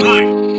Time.